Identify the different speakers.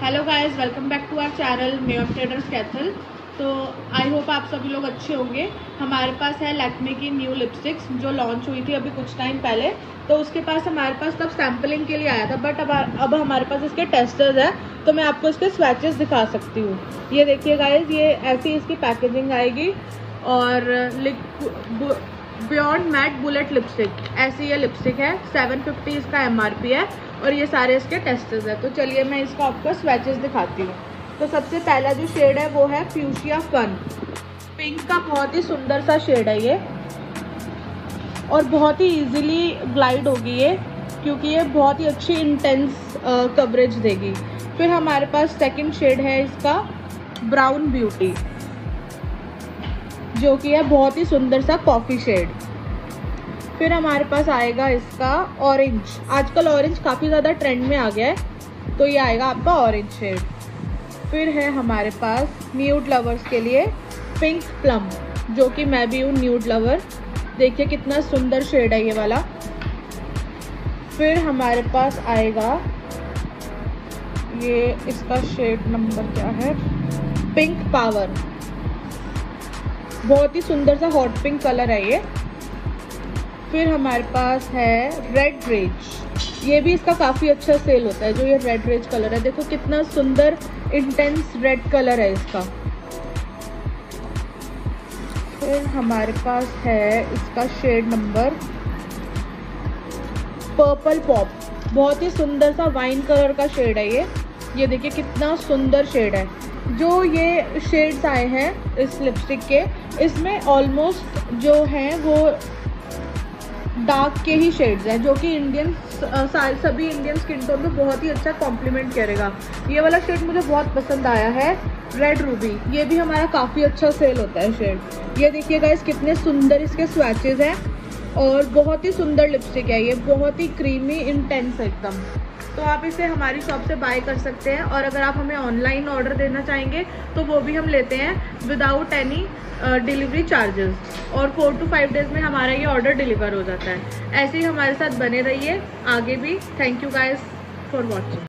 Speaker 1: Hello guys welcome back to our channel may of traders Kaithal तो I hope आप सभी लोग अच्छे होंगे। हमारे पास है लैक्मे की न्यू लिपस्टिक्स जो लॉन्च हुई थी अभी कुछ टाइम पहले। तो उसके पास हमारे पास तब सैम्पलिंग के लिए आया था बट अब अब हमारे पास इसके टेस्टर्स है। तो मैं आपको इसके स्वैचेस दिखा सकती हूँ। ये देखिए गाइज़ ये ऐसी इसकी पैकेजिंग आएगी। और बियॉन्ड मैट बुलेट लिपस्टिक ऐसी ये लिपस्टिक है 750 इसका एमआरपी है और ये सारे इसके टेस्टर्स है। तो चलिए मैं इसका आपको स्वेचेस दिखाती हूँ। तो सबसे पहला जो शेड है वो है फ्यूशिया फन पिंक का बहुत ही सुंदर सा शेड है ये। और बहुत ही इजीली ग्लाइड होगी ये, क्योंकि ये बहुत ही अच्छी इंटेंस कवरेज देगी। फिर हमारे पास सेकंड शेड है इसका ब्राउन ब्यूटी जो कि है बहुत ही सुंदर सा कॉफ़ी शेड फिर हमारे पास आएगा इसका ऑरेंज आजकल ऑरेंज काफ़ी ज़्यादा ट्रेंड में आ गया है तो ये आएगा आपका ऑरेंज शेड फिर है हमारे पास न्यूड लवर्स के लिए पिंक प्लम जो कि मैं भी हूँ न्यूड लवर देखिए कितना सुंदर शेड है ये वाला। फिर हमारे पास आएगा, ये इसका शेड नंबर क्या है? पिंक पावर बहुत ही सुंदर सा हॉट पिंक कलर है ये। फिर हमारे पास है रेड रेज ये भी इसका काफ़ी अच्छा सेल होता है, जो ये रेड रेज कलर है। देखो कितना सुंदर इंटेंस रेड कलर है इसका। फिर हमारे पास है इसका शेड नंबर पर्पल पॉप बहुत ही सुंदर सा वाइन कलर का शेड है ये। ये देखिए कितना सुंदर शेड है। जो ये शेड्स आए हैं इस लिपस्टिक के, इसमें ऑलमोस्ट जो हैं वो डार्क के ही शेड्स हैं, जो कि इंडियन सभी इंडियन स्किन टोन को बहुत ही अच्छा कॉम्प्लीमेंट करेगा। ये वाला शेड मुझे बहुत पसंद आया है रेड रूबी ये भी हमारा काफ़ी अच्छा सेल होता है शेड ये देखिएगा इस कितने सुंदर इसके स्वैचेज हैं और बहुत ही सुंदर लिपस्टिक है ये, बहुत ही क्रीमी इंटेंस एकदम। तो आप इसे हमारी शॉप से बाय कर सकते हैं और अगर आप हमें ऑनलाइन ऑर्डर देना चाहेंगे तो वो भी हम लेते हैं विदाउट एनी डिलीवरी चार्जेस और फोर टू फाइव डेज़ में हमारा ये ऑर्डर डिलीवर हो जाता है। ऐसे ही हमारे साथ बने रहिए। आगे भी। Thank you guys for watching